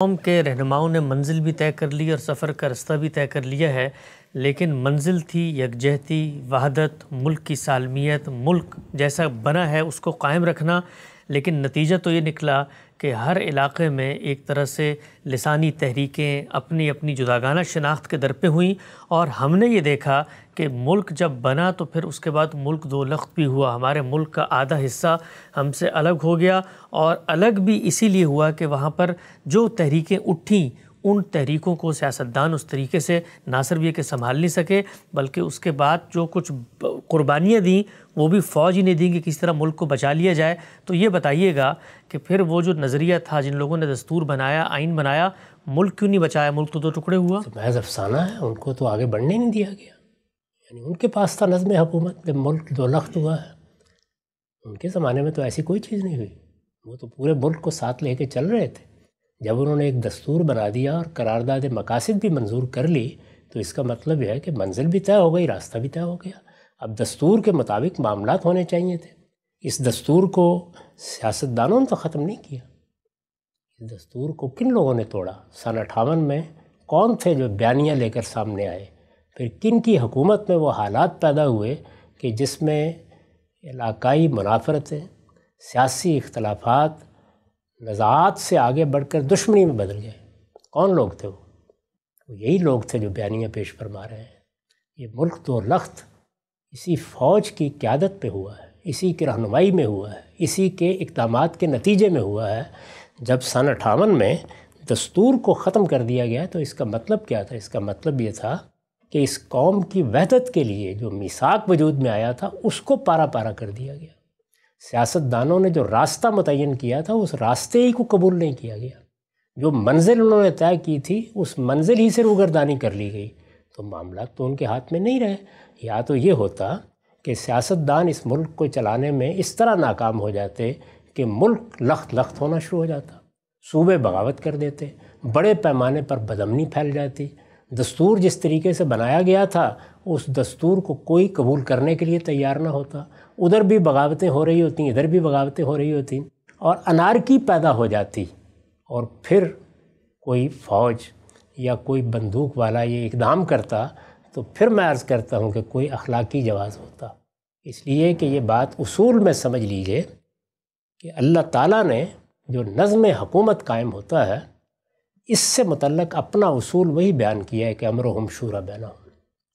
कौम के रहनुमाओं ने मंजिल भी तय कर ली और सफ़र का रास्ता भी तय कर लिया है, लेकिन मंजिल थी, यकजहती, वहदत, मुल्क की सालमियत, मुल्क जैसा बना है उसको कायम रखना, लेकिन नतीजा तो ये निकला कि हर इलाके में एक तरह से लसानी तहरीकें अपनी अपनी जुदागाना शनाख्त के दर पे हुई और हमने ये देखा कि मुल्क जब बना तो फिर उसके बाद मुल्क दो लख्त भी हुआ। हमारे मुल्क का आधा हिस्सा हमसे अलग हो गया और अलग भी इसीलिए हुआ कि वहाँ पर जो तहरीकें उठी, उन तहरीकों को सियासतदान उस तरीके से ना सिर्फ़ ये कि संभाल नहीं सके, बल्कि उसके बाद जो कुछ कुर्बानियाँ दी, वो भी फ़ौज ही नहीं दी कि किस तरह मुल्क को बचा लिया जाए। तो ये बताइएगा कि फिर वो जो नज़रिया था, जिन लोगों ने दस्तूर बनाया आइन बनाया, मुल्क क्यों नहीं बचाया? मुल्क तो दो टुकड़े हुआ। तो महज अफसाना है, उनको तो आगे बढ़ने नहीं दिया गया। यानी उनके पास था नज़म हुकूमत, जब मुल्क दो लख्त हुआ है। उनके ज़माने में तो ऐसी कोई चीज़ नहीं हुई। वो तो पूरे मुल्क को साथ लेके चल रहे थे। जब उन्होंने एक दस्तूर बना दिया और करारदाद मकासद भी मंजूर कर ली तो इसका मतलब यह है कि मंजिल भी तय हो गई, रास्ता भी तय हो गया। अब दस्तूर के मुताबिक मामला होने चाहिए थे। इस दस्तूर को सियासतदानों ने तो ख़त्म नहीं किया। इस दस्तूर को किन लोगों ने तोड़ा? सन अठावन में कौन थे जो बयानियाँ लेकर सामने आए? फिर किन की हुकूमत में वो हालात पैदा हुए कि जिसमें इलाकाई मुनाफरतें, सियासी इख्तलाफात, नज़ात से आगे बढ़कर दुश्मनी में बदल गए। कौन लोग थे वो? यही लोग थे जो बयानियाँ पेश फरमा रहे हैं। ये मुल्क तो लख्त, इसी फ़ौज की क्यादत पे हुआ है, इसी की रहनुमाई में हुआ है, इसी के इकदाम के नतीजे में हुआ है। जब सन अठावन में दस्तूर को ख़त्म कर दिया गया तो इसका मतलब क्या था? इसका मतलब ये था कि इस कौम की वहदत के लिए जो मिसाक वजूद में आया था, उसको पारा पारा कर दिया गया। सियासतदानों ने जो रास्ता मुतन किया था, उस रास्ते ही को कबूल नहीं किया गया। जो मंजिल उन्होंने तय की थी, उस मंजिल ही से रुगरदानी कर ली गई। तो मामला तो उनके हाथ में नहीं रहे। या तो ये होता कि सियासतदान इस मुल्क को चलाने में इस तरह नाकाम हो जाते कि मुल्क लख्त लख्त होना शुरू हो जाता। सूबे बगावत कर देते, बड़े पैमाने पर बदमनी फैल जाती दस्तूर जिस तरीके से बनाया गया था, उस दस्तूर को कोई कबूल करने के लिए तैयार ना होता। उधर भी बगावतें हो रही होती, इधर भी बगावतें हो रही होती, और अनारकी पैदा हो जाती, और फिर कोई फ़ौज या कोई बंदूक वाला ये इकदाम करता तो फिर मैं अर्ज़ करता हूँ कि कोई अखलाकी जवाज़ होता। इसलिए कि ये बात उसूल में समझ लीजिए कि अल्लाह ताला ने जो नज़म हकूमत कायम होता है इससे मतलब अपना उसूल वही बयान किया है कि अमर हम शूरा बैना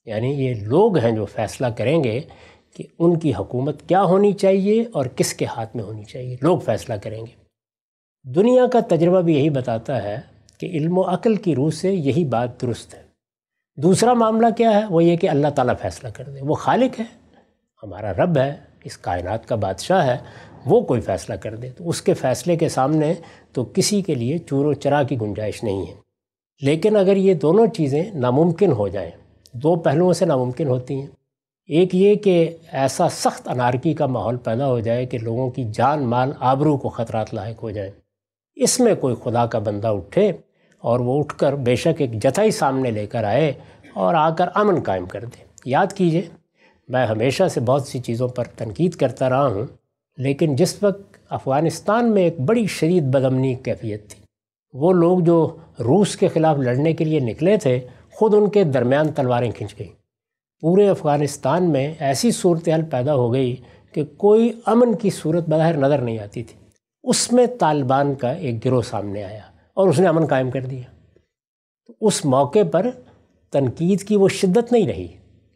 यानी ये लोग हैं जो फ़ैसला करेंगे कि उनकी हुकूमत क्या होनी चाहिए और किसके हाथ में होनी चाहिए। लोग फ़ैसला करेंगे। दुनिया का तजर्बा भी यही बताता है कि इल्म अक़ल की रूह से यही बात दुरुस्त है। दूसरा मामला क्या है? वो ये कि अल्लाह ताला फ़ैसला कर दे। वो खालिक है। हमारा रब है। इस कायनात का बादशाह है। वो कोई फ़ैसला कर दे तो उसके फ़ैसले के सामने तो किसी के लिए चूरो चरा की गुंजाइश नहीं है। लेकिन अगर ये दोनों चीज़ें नामुमकिन हो जाएँ, दो पहलुओं से नामुमकिन होती हैं। एक ये कि ऐसा सख्त अनारकी का माहौल पैदा हो जाए कि लोगों की जान माल आबरू को ख़तरात लायक हो जाए। इसमें कोई खुदा का बंदा उठे और वो उठकर बेशक एक जथाई सामने लेकर आए और आकर अमन कायम कर दे। याद कीजिए, मैं हमेशा से बहुत सी चीज़ों पर तनकीद करता रहा हूँ लेकिन जिस वक्त अफ़गानिस्तान में एक बड़ी शदीद बदमनी कैफियत थी, वो लोग जो रूस के ख़िलाफ़ लड़ने के लिए निकले थे, ख़ुद उनके दरमियान तलवारें खिंच गईं। पूरे अफ़गानिस्तान में ऐसी सूरत हाल पैदा हो गई कि कोई अमन की सूरत बाहर नज़र नहीं आती थी। उसमें तालिबान का एक गिरोह सामने आया और उसने अमन कायम कर दिया। तो उस मौके पर तनकीद की वो शिद्दत नहीं रही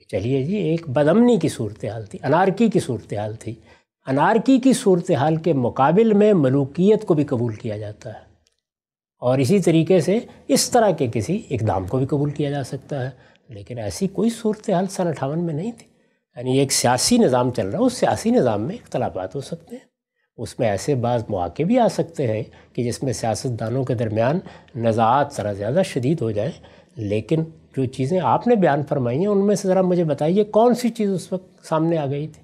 चलिए जी, एक बदमनी की सूरत हाल थी, अनारकी की सूरत हाल थी। अनारकी की सूरत हाल के मुकाबिल में मलूकियत को भी कबूल किया जाता है। और इसी तरीके से इस तरह के किसी इकदाम को भी कबूल किया जा सकता है। लेकिन ऐसी कोई सूरत हाल सन अठावन में नहीं थी। यानी एक सियासी निज़ाम चल रहा है, उस सियासी निज़ाम में इख्तलाफात हो सकते हैं। उसमें ऐसे बाज़ मौक़े भी आ सकते हैं कि जिसमें सियासतदानों के दरमियान नज़ात ज़रा ज़्यादा शदीद हो जाए। लेकिन जो चीज़ें आपने बयान फरमाई हैं, उनमें से ज़रा मुझे बताइए कौन सी चीज़ उस वक्त सामने आ गई थी?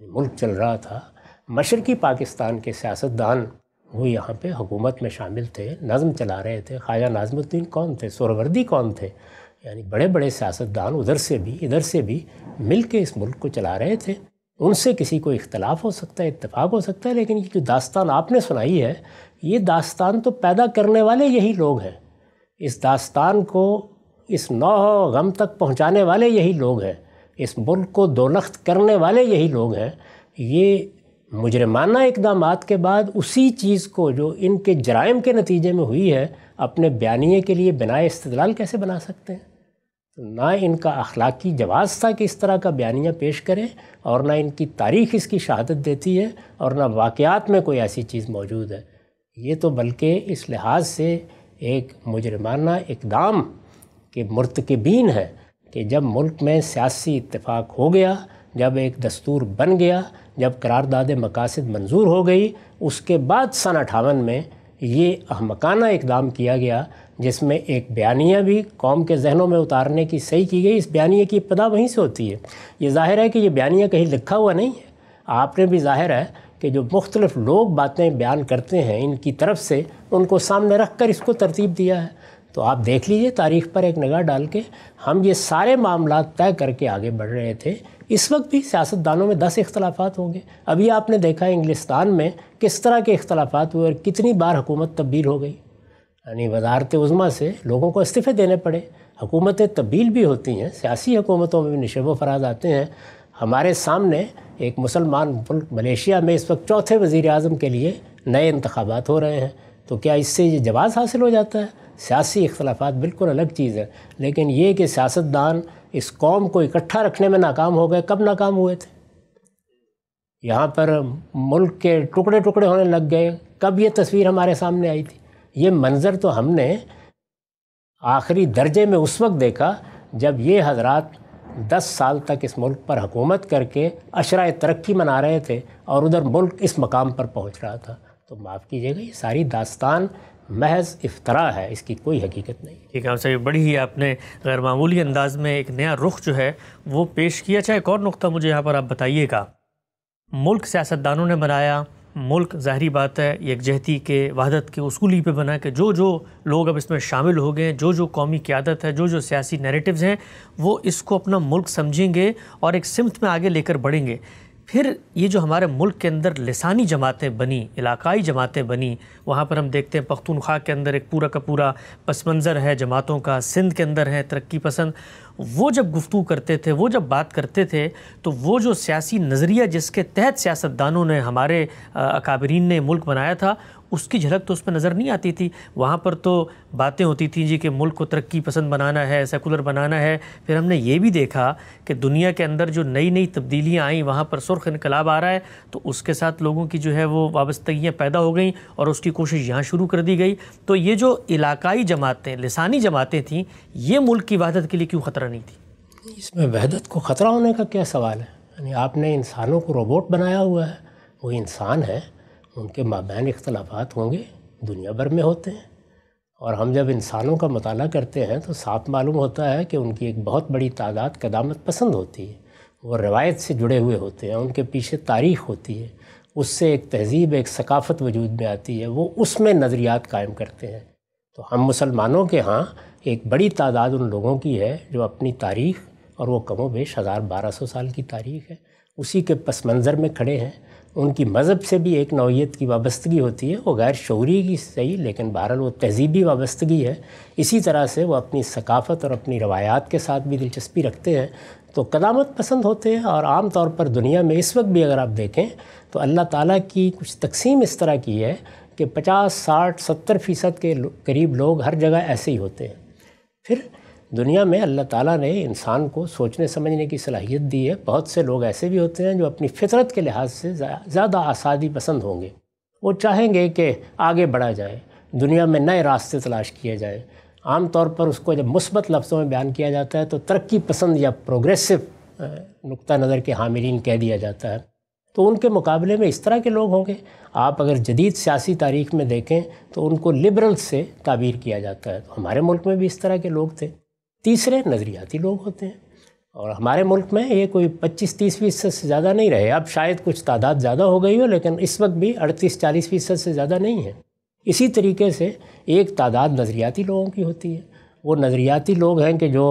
मुल्क चल रहा था। मशरक़ी पाकिस्तान के सियासतदान वो यहाँ पे हुकूमत में शामिल थे, नज़म चला रहे थे। ख्वाजा नाजमुद्दीन कौन थे? सोरवर्दी कौन थे? यानी बड़े बड़े सियासतदान उधर से भी, इधर से भी मिल के इस मुल्क को चला रहे थे। उनसे किसी को इख्तलाफ हो सकता है इतफ़ाक़ हो सकता है, लेकिन ये जो दास्तान आपने सुनाई है, ये दास्तान तो पैदा करने वाले यही लोग हैं। इस दास्तान को इस नौ गम तक पहुँचाने वाले यही लोग हैं। इस मुल्क को दोलख्त करने वाले यही लोग हैं। ये मुजरमाना इकदाम के बाद उसी चीज़ को जो इनके जराइम के नतीजे में हुई है, अपने बयानिए के लिए बिना इस्तलाल कैसे बना सकते हैं? तो ना इनका अखलाकी जवाज़ था कि इस तरह का बयानिया पेश करें, और ना इनकी तारीख़ इसकी शहादत देती है, और ना वाक़ात में कोई ऐसी चीज़ मौजूद है। ये तो बल्कि इस लिहाज से एक मुजरमाना इकदाम के मरतकबीन है। कि जब मुल्क में सियासी इतफ़ाक़ हो गया, जब एक दस्तूर बन गया, जब करारदाद मकासद मंजूर हो गई, उसके बाद सन अठावन में ये अहमकाना इकदाम किया गया, जिसमें एक बयानिया भी कौम के जहनों में उतारने की सही की गई। इस बयानिया की इब्तदा वहीं से होती है। ये ज़ाहिर है कि ये बयानिया कहीं लिखा हुआ नहीं है। आपने भी ज़ाहिर है कि जो मुख्तलिफ़ लोग बातें बयान करते हैं, इनकी तरफ़ से उनको सामने रख कर इसको तरतीब दिया है। तो आप देख लीजिए, तारीख़ पर एक निगाह डाल के हम ये सारे मामला तय करके आगे बढ़ रहे थे। इस वक्त भी सियासतदानों में दस इख्तलाफात होंगे। अभी आपने देखा इंग्लिस्तान में किस तरह के इख्तलाफात हुए और कितनी बार हुकूमत तब्दील हो गई। यानी वजारत उज़मा से लोगों को इस्तीफ़े देने पड़े। हुकूमतें तब्दील भी होती हैं, सियासी हुकूमतों में भी नशब फराज आते हैं। हमारे सामने एक मुसलमान मुल्क मलेशिया में इस वक्त चौथे वज़ी अजम के लिए नए इंतबात हो रहे हैं। तो क्या इससे ये जवाज़ हासिल हो जाता है? सियासी इख्तलाफात बिल्कुल अलग चीज़ है। लेकिन ये कि सियासतदान इस कौम को इकट्ठा रखने में नाकाम हो गए, कब नाकाम हुए थे? यहाँ पर मुल्क के टुकड़े टुकड़े होने लग गए। कब ये तस्वीर हमारे सामने आई थी? ये मंज़र तो हमने आखिरी दर्जे में उस वक्त देखा, जब ये हजरात दस साल तक इस मुल्क पर हुकूमत करके अशरा तरक्की मना रहे थे और उधर मुल्क इस मकाम पर पहुँच रहा था। तो माफ़ कीजिएगा, ये सारी दास्तान महज इफ्तरा है, इसकी कोई हकीकत नहीं। ठीक है सही बड़ी ही आपने गैर मामूली अंदाज में एक नया रुख जो है, वो पेश किया। चाहे एक और नुकता मुझे यहाँ पर आप बताइएगा। मुल्क सियासतदानों ने बनाया, मुल्क ज़ाहरी बात है यकजहती के वहदत के उसूली पे बना के जो जो लोग अब इसमें शामिल हो गए, जो जो कौमी क्यादत है, जो जो सियासी नैरेटिव्स हैं, वो इसको अपना मुल्क समझेंगे और एक सिमत में आगे लेकर बढ़ेंगे। फिर ये जो हमारे मुल्क के अंदर लसानी जमातें बनी, इलाकाई जमातें बनी, वहाँ पर हम देखते हैं पख्तूनख्वा के अंदर एक पूरा का पूरा पस मंज़र है, जमातों का सिंध के अंदर है, तरक्की पसंद। वो जब गुफ्तु करते थे, वो जब बात करते थे तो वो जो सियासी नज़रिया जिसके तहत सियासतदानों ने हमारे अकाबरीन ने मुल्क बनाया था उसकी झलक तो उस पर नज़र नहीं आती थी। वहाँ पर तो बातें होती थी जी कि मुल्क को तरक्की पसंद बनाना है सेकुलर बनाना है। फिर हमने ये भी देखा कि दुनिया के अंदर जो नई नई तब्दीलियाँ आई, वहाँ पर सुर्ख इनकलाब आ रहा है तो उसके साथ लोगों की जो है वो वाबस्तगियाँ पैदा हो गई और उसकी कोशिश यहाँ शुरू कर दी गई। तो ये जो इलाकाई जमातें, लसानी जमातें थीं, ये मुल्क की वहदत के लिए क्यों ख़तरा नहीं थी? इसमें वहदत को ख़तरा होने का क्या सवाल है? यानी आपने इंसानों को रोबोट बनाया हुआ है, वो इंसान है उनके माबैन इख्तलाफात होंगे, दुनिया भर में होते हैं। और हम जब इंसानों का मताल करते हैं तो साफ़ मालूम होता है कि उनकी एक बहुत बड़ी तादाद कदामत पसंद होती है। वो रवायत से जुड़े हुए होते हैं, उनके पीछे तारीख़ होती है, उससे एक तहज़ीब, एक सकाफ़त वजूद में आती है, वो उसमें नज़रियात कायम करते हैं। तो हम मुसलमानों के यहाँ एक बड़ी तादाद उन लोगों की है, जो अपनी तारीख़ और वो कमो बेश हज़ार बारह सौ साल की तारीख़ है, उसी के पस मंज़र में खड़े हैं। उनकी मज़हब से भी एक नौीयत की वाबस्तगी होती है। वो गैर शौरी की सही, लेकिन बहरहाल वो तहजीबी वाबस्तगी है। इसी तरह से वो अपनी सकाफ़त और अपनी रवायात के साथ भी दिलचस्पी रखते हैं। तो कदामत पसंद होते हैं और आम तौर पर दुनिया में इस वक्त भी अगर आप देखें तो अल्लाह ताला की कुछ तकसीम इस तरह की है कि पचास, साठ, सत्तर फ़ीसद के करीब लोग हर जगह ऐसे ही होते हैं। फिर दुनिया में अल्लाह ताला ने इंसान को सोचने समझने की सलाहियत दी है। बहुत से लोग ऐसे भी होते हैं जो अपनी फितरत के लिहाज से ज़्यादा आसादी पसंद होंगे। वो चाहेंगे कि आगे बढ़ा जाए, दुनिया में नए रास्ते तलाश किए जाए। आम तौर पर उसको जब मुस्बत लफ्ज़ों में बयान किया जाता है तो तरक्की पसंद या प्रोग्रेसिव नुक़ नज़र के हामिलीन कह दिया जाता है। तो उनके मुकाबले में इस तरह के लोग होंगे। आप अगर जदीद सियासी तारीख में देखें तो उनको लिबरल से ताबीर किया जाता है। तो हमारे मुल्क में भी इस तरह के लोग थे। तीसरे नज़रियाती लोग होते हैं। और हमारे मुल्क में ये कोई 25-30 फ़ीसद से ज़्यादा नहीं रहे। अब शायद कुछ तादाद ज़्यादा हो गई हो, लेकिन इस वक्त भी 38-40 फ़ीसद से ज़्यादा नहीं है। इसी तरीके से एक तादाद नज़रियाती लोगों की होती है। वो नज़रियाती लोग हैं कि जो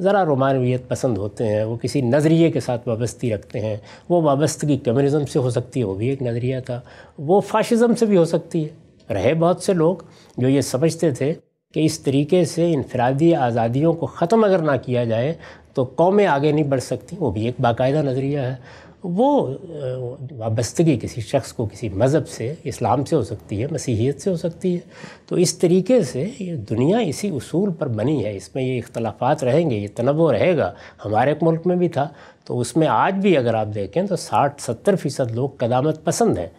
ज़रा रोमानवियत पसंद होते हैं, वो किसी नज़रिए के साथ वाबस्ती रखते हैं। वो वाबस्तगी कम्युनिज़म से हो सकती है, वो भी एक नज़रिया था। वो फाशिज़म से भी हो सकती है। रहे बहुत से लोग जो ये समझते थे कि इस तरीके से इनफरादी आज़ादियों को ख़त्म अगर ना किया जाए तो कौमें आगे नहीं बढ़ सकती। वो भी एक बाकायदा नज़रिया है। वो वाबस्तगी किसी शख्स को किसी मज़हब से, इस्लाम से हो सकती है, मसीहियत से हो सकती है। तो इस तरीके से ये दुनिया इसी उसूल पर बनी है। इसमें ये इख्तलाफात रहेंगे, ये तनवो रहेगा। हमारे मुल्क में भी था। तो उसमें आज भी अगर आप देखें तो साठ सत्तर फ़ीसद लोग कदामत पसंद हैं।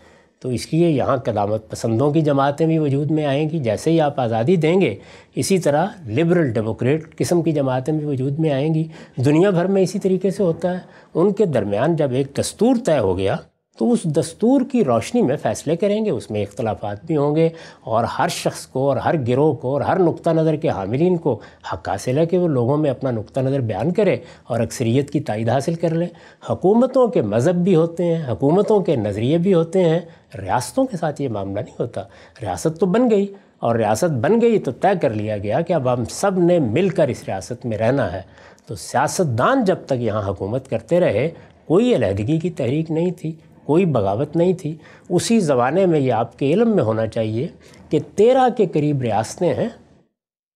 तो इसलिए यहाँ कदामत पसंदों की जमातें भी वजूद में आएँगी। जैसे ही आप आज़ादी देंगे, इसी तरह लिबरल डेमोक्रेट किस्म की जमातें भी वजूद में आएँगी। दुनिया भर में इसी तरीके से होता है। उनके दरमियान जब एक दस्तूर तय हो गया तो उस दस्तूर की रोशनी में फ़ैसले करेंगे, उसमें इख्तलाफात भी होंगे और हर शख्स को और हर गिरोह को और हर नुक़ नज़र के हामिलीन को हक हासिल है कि वो लोगों में अपना नुक़ नज़र बयान करें और अक्सरीत की तायद हासिल कर लें। हकूमतों के मज़हब भी होते हैं, हकूमतों के नज़रिए भी होते हैं। रियासतों के साथ ये मामला नहीं होता। रियासत तो बन गई और रियासत बन गई तो तय कर लिया गया कि अब हम सबने मिलकर इस रियासत में रहना है। तो सियासतदान जब तक यहाँ हुकूमत करते रहे, कोई अलहदगी की तहरीक नहीं थी। कोई बगावत नहीं थी। उसी ज़माने में ये आपके इलम में होना चाहिए कि तेरह के करीब रियासतें हैं,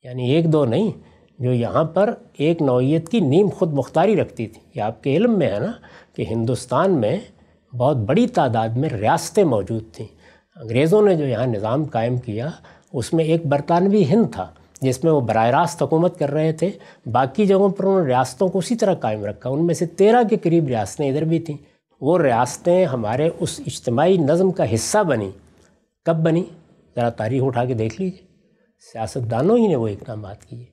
यानी एक दो नहीं, जो यहाँ पर एक नौीयत की नीम खुद मुख्तारी रखती थी। ये आपके इलम में है ना कि हिंदुस्तान में बहुत बड़ी तादाद में रियासतें मौजूद थीं। अंग्रेज़ों ने जो यहाँ निज़ाम कायम किया, उसमें एक बरतानवी हिंद था, जिसमें वो बर रास्त हुकूमत कर रहे थे। बाकी जगहों पर उन्होंने रियासतों को उसी तरह कायम रखा। उनमें से तेरह के करीब रियासतें इधर भी थीं। वो रियासतें हमारे उस इज्तमाही नज़म का हिस्सा बनी। कब बनी? ज़रा तारीख उठा के देख लीजिए। सियासतदानों ही ने वो इकदाम किए।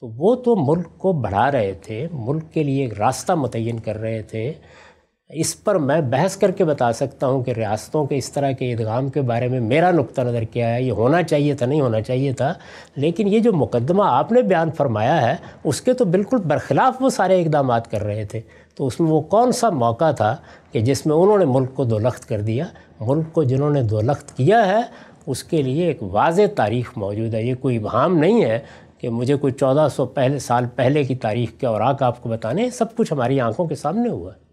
तो वो तो मुल्क को बढ़ा रहे थे, मुल्क के लिए एक रास्ता मुतिन कर रहे थे। इस पर मैं बहस करके बता सकता हूँ कि रियासतों के इस तरह के इदगाम के बारे में मेरा नुक़ नज़र क्या है। ये होना चाहिए था, नहीं होना चाहिए था। लेकिन ये जो मुकदमा आपने बयान फरमाया है, उसके तो बिल्कुल बरखिलाफ़ वो सारे इकदाम कर रहे थे। तो उसमें वो कौन सा मौका था कि जिसमें उन्होंने मुल्क को दो लख्त कर दिया? मुल्क को जिन्होंने दो लख्त किया है, उसके लिए एक वाज तारीख़ मौजूद है। ये कोई वहाम नहीं है कि मुझे कोई चौदह सौ पहले, साल पहले की तारीख़ के और आक आपको बताने, सब कुछ हमारी आँखों के सामने हुआ। है